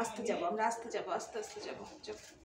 আস্তে যাবো আমরা আস্তে যাবো আস্তে আস্তে যাবো চল